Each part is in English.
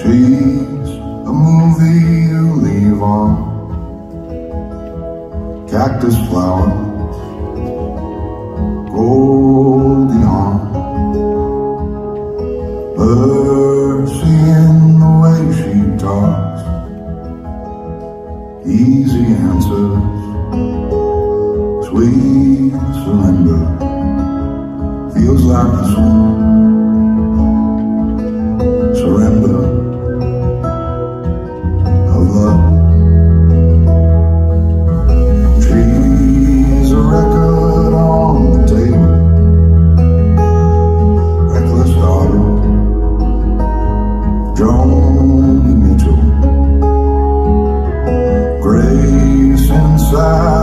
She's a movie you leave on. Cactus flower. Golden arm. Mercy in the way she talks. Easy answers. Sweet surrender Feels like a song. Surrender. down the middle. Grace inside.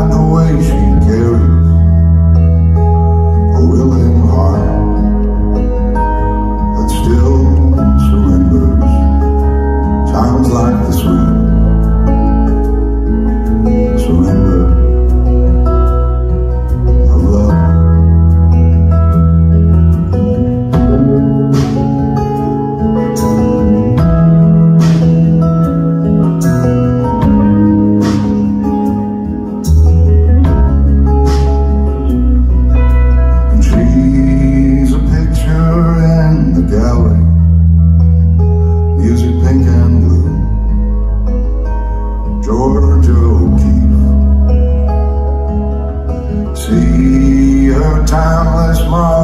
my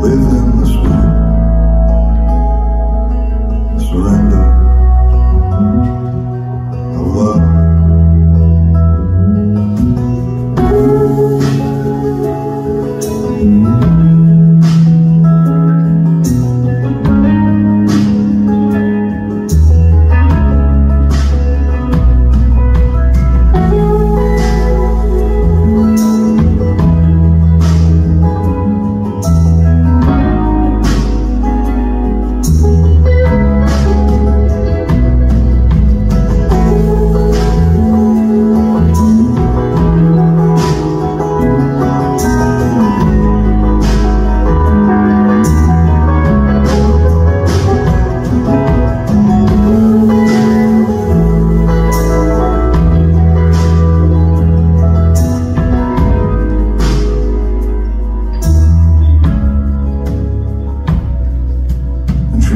With them.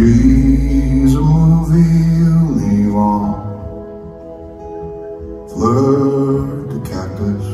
Trees reveal the fleur de cactus.